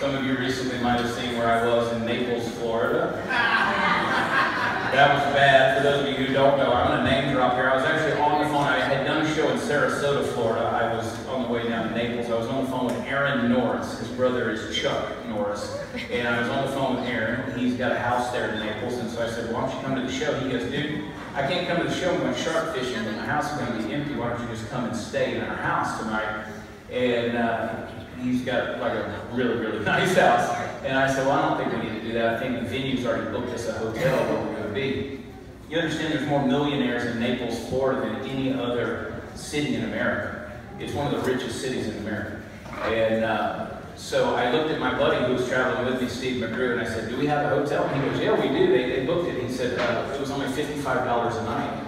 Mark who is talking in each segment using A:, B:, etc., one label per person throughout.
A: Some of you recently might have seen where I was in Naples, Florida. That was bad. For those of you who don't know, I'm going to name drop here. I was actually on the phone. I had done a show in Sarasota, Florida. I was on the way down to Naples. I was on the phone with Aaron Norris. His brother is Chuck Norris. And I was on the phone with Aaron. He's got a house there in Naples. And so I said, why don't you come to the show? He goes, dude, I can't come to the show. Went shark fishing, but my house is going to be empty. Why don't you just come and stay in our house tonight? And uh, he's got like a really, really nice house. And I said, well, I don't think we need to do that. I think the venue's already booked us a hotel where we're going to be. You understand there's more millionaires in Naples, Florida than any other city in America. It's one of the richest cities in America. And uh, so I looked at my buddy who was traveling with me, Steve McGrew, and I said, do we have a hotel? And he goes, yeah, we do. They, they booked it. He said, uh, it was only $55 a night.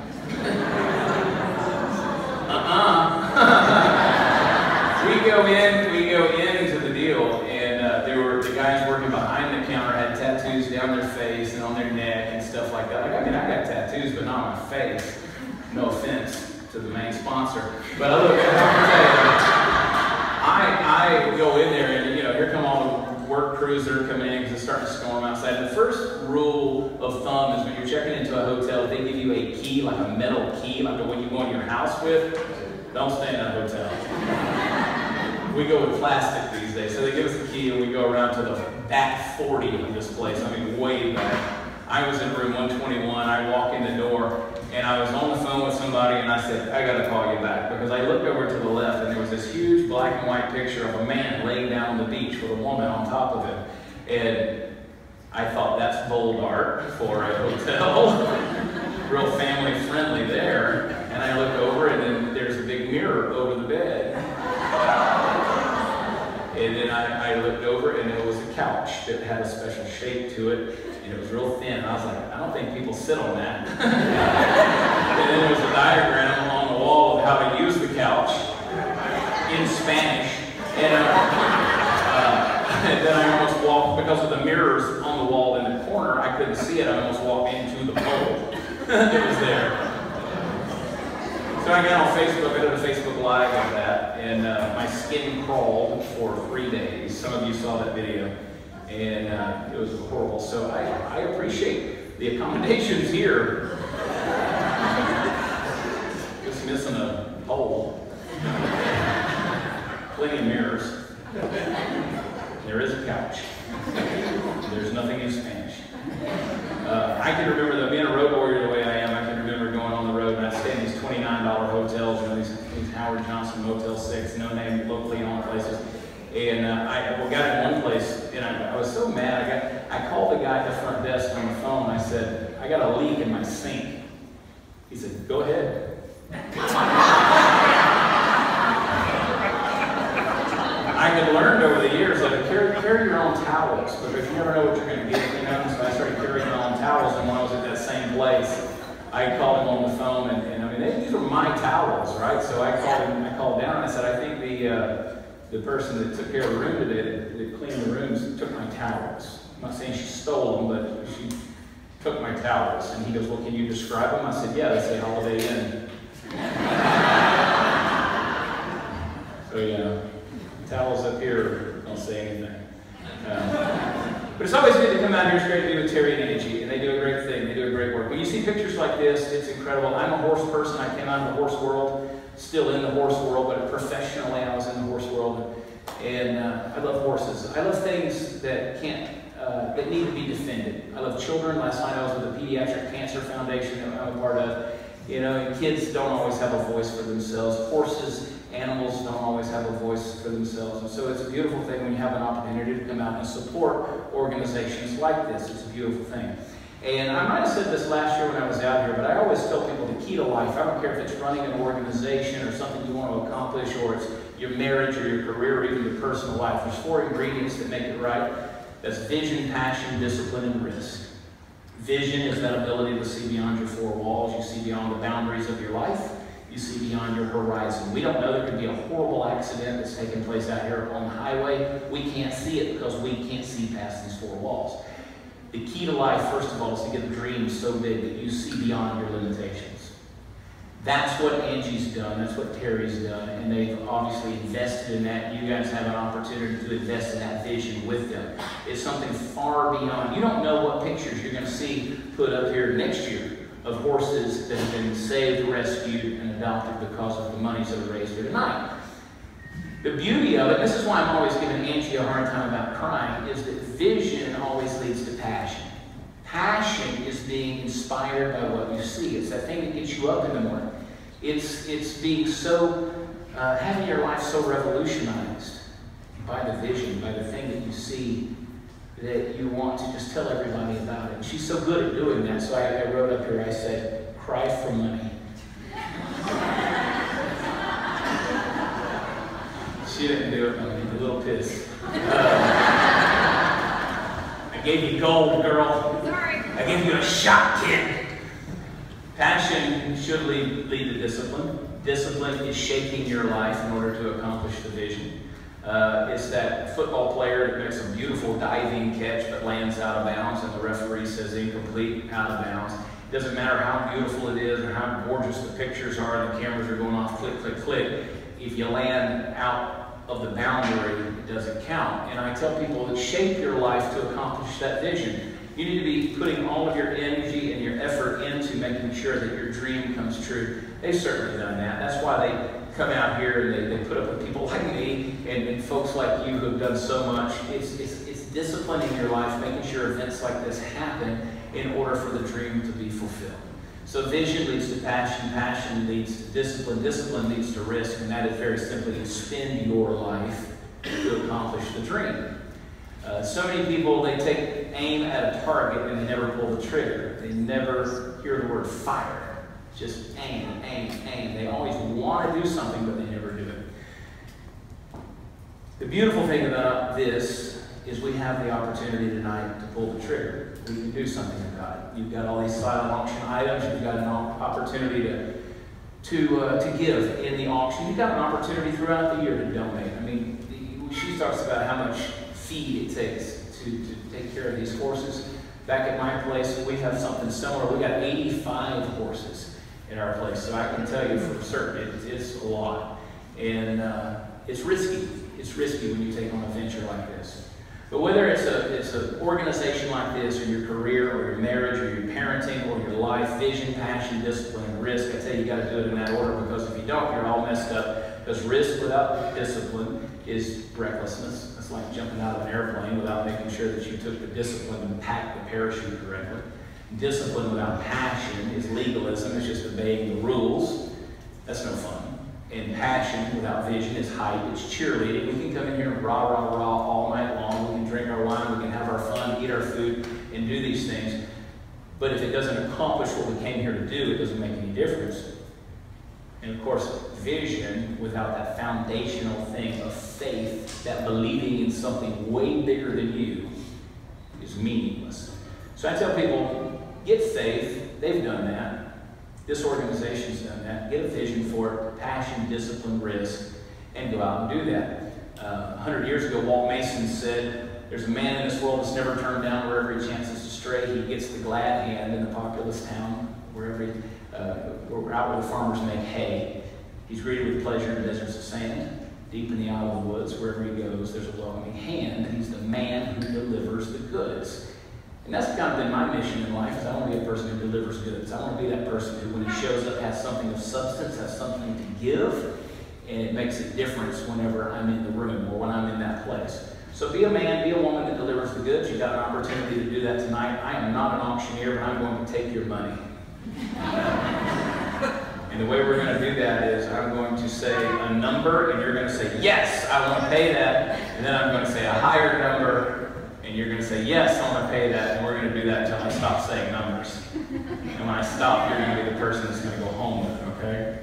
A: uh-uh. we go in, we go into the deal, and uh, there were the guys working behind the counter had tattoos down their face and on their neck and stuff like that. Like, I mean, I got tattoos, but not on my face. No offense to the main sponsor, but I look, I, I go in there and you know here come all the work crews that are coming in because it's starting to storm outside. The first rule of thumb is when you're checking into a hotel, they give you a key, like a metal key, like the one you go in your house with. Don't stay in that hotel. we go with plastic these days. So they give us the key and we go around to the back 40 of this place. I mean, way back. I was in room 121. I walk in the door and I was on the phone with somebody and I said, I got to call you back because I looked over to the left and there was this huge black and white picture of a man laying down on the beach with a woman on top of him. And I thought that's bold art for a hotel. Real family friendly there. And I looked over and then there's a big mirror over the bed. And then I, I looked over and it was couch that had a special shape to it and it was real thin. I was like, I don't think people sit on that. and then there was a diagram on the wall of how to use the couch in Spanish. And, uh, uh, then I almost walked, because of the mirrors on the wall in the corner, I couldn't see it. I almost walked into the pole that was there. So I got on Facebook, I did a Facebook Live of that, and uh, my skin crawled for three days. Some of you saw that video, and uh, it was horrible. So I, I appreciate the accommodations here. Just missing a pole. Plenty of mirrors. There is a couch. There's nothing in Spanish. Uh, I can remember, though, being a road warrior the way I am, I can remember going on the road and I'd stay in these $29 hotels, you know, these, these Howard Johnson Motel 6, no name, locally owned places. And uh, I well, got in one place, and I, I, was so mad. I got, I called the guy at the front desk on the phone. I said, I got a leak in my sink. He said, Go ahead. I had learned over the years that carry, carry your own towels because you never know what you're going to get. You know, so I started carrying my own towels, and when I was at that same place, I called him on the phone, and, and I mean, they, these were my towels, right? So I called him. I called down, and I said, I think the uh, the person that took care of the room today, that, cleaned the rooms, took my towels. I'm not saying she stole them, but she took my towels. And he goes, Well, can you describe them? I said, Yeah, they say Holiday Inn. so, yeah, towels up here don't say anything. Um, but it's always good to come out here. It's great to be with Terry and Angie, and they do a great thing. They do a great work. When you see pictures like this, it's incredible. I'm a horse person. I came out of the horse world, still in the horse world, but professionally I was in the horse world. And uh, I love horses. I love things that can't, uh, that need to be defended. I love children. Last night I was with the Pediatric Cancer Foundation that I'm a part of. You know, kids don't always have a voice for themselves. Horses animals don't always have a voice for themselves. And so it's a beautiful thing when you have an opportunity to come out and support organizations like this. It's a beautiful thing. And I might have said this last year when I was out here, but I always tell people the key to life, I don't care if it's running an organization or something you want to accomplish, or it's your marriage or your career or even your personal life. There's four ingredients that make it right. That's vision, passion, discipline, and risk. Vision is that ability to see beyond your four walls. You see beyond the boundaries of your life you see beyond your horizon. We don't know there could be a horrible accident that's taking place out here on the highway. We can't see it because we can't see past these four walls. The key to life, first of all, is to get a dream so big that you see beyond your limitations. That's what Angie's done. That's what Terry's done. And they've obviously invested in that. You guys have an opportunity to invest in that vision with them. It's something far beyond. You don't know what pictures you're going to see put up here next year of horses that have been saved, rescued, and adopted because of the monies that are raised here tonight. The beauty of it, this is why I'm always giving Angie a hard time about crying, is that vision always leads to passion. Passion is being inspired by what you see. It's that thing that gets you up in the morning. It's, it's being so, uh, having your life so revolutionized by the vision, by the thing that you see that you want to just tell everybody about it. And she's so good at doing that, so I, I wrote up here, I said, cry for money. she didn't do it, I'm a little pissed. Uh, I gave you gold, girl.
B: Sorry.
A: I gave you a shot, kid. Passion should lead, lead to discipline. Discipline is shaping your life in order to accomplish the vision. Uh, it's that football player that makes a beautiful diving catch but lands out of bounds and the referee says incomplete, out of bounds. It doesn't matter how beautiful it is or how gorgeous the pictures are, the cameras are going off, click, click, click. If you land out of the boundary, it doesn't count. And I tell people that shape your life to accomplish that vision. You need to be putting all of your energy and your effort into making sure that your dream comes true. They've certainly done that. That's why they come out here and they, they put up with people like me and, and folks like you who have done so much. It's, it's, it's disciplining your life, making sure events like this happen in order for the dream to be fulfilled. So vision leads to passion, passion leads to discipline, discipline leads to risk, and that is very simply to spend your life to accomplish the dream. Uh, so many people, they take aim at a target and they never pull the trigger. They never hear the word fire. Just aim, aim, aim. They always want to do something, but they never do it. The beautiful thing about this is we have the opportunity tonight to pull the trigger. We can do something about it. You've got all these silent auction items. You've got an opportunity to to uh, to give in the auction. You've got an opportunity throughout the year to donate. I mean, she talks about how much feed it takes to, to take care of these horses. Back at my place, we have something similar. We got 85 horses in our place. So I can tell you for certain it, it's a lot. And uh, it's risky. It's risky when you take on a venture like this. But whether it's a it's an organization like this, or your career, or your marriage, or your parenting, or your life, vision, passion, discipline, risk, I tell you, you got to do it in that order because if you don't, you're all messed up. Because risk without discipline is recklessness. It's like jumping out of an airplane without making sure that you took the discipline and packed the parachute correctly. Discipline without passion is legalism, it's just obeying the rules. That's no fun. And passion without vision is hype, it's cheerleading. We can come in here and rah, rah, rah all night long. We can drink our wine, we can have our fun, eat our food, and do these things. But if it doesn't accomplish what we came here to do, it doesn't make any difference. And of course, vision without that foundational thing of faith, that believing in something way bigger than you, is meaningless. So I tell people, Get faith. They've done that. This organization's done that. Get a vision for it, passion, discipline, risk, and go out and do that. Uh, 100 years ago, Walt Mason said, There's a man in this world that's never turned down wherever he chances to stray. He gets the glad hand in the populous town, wherever he, uh, we're out where the farmers make hay. He's greeted with pleasure in deserts of sand. Deep in the eye of the woods, wherever he goes, there's a welcoming hand. He's the man who delivers the goods. And that's kind of been my mission in life is I want to be a person who delivers goods. I want to be that person who, when he shows up, has something of substance, has something to give, and it makes a difference whenever I'm in the room or when I'm in that place. So be a man, be a woman that delivers the goods. You've got an opportunity to do that tonight. I am not an auctioneer, but I'm going to take your money. and the way we're going to do that is I'm going to say a number, and you're going to say, yes, I want to pay that. And then I'm going to say a higher number, and you're going to say, yes, I want to pay that, and we're going to do that until I stop saying numbers. And when I stop, you're going to be the person that's going to go home with it, okay?